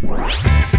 Música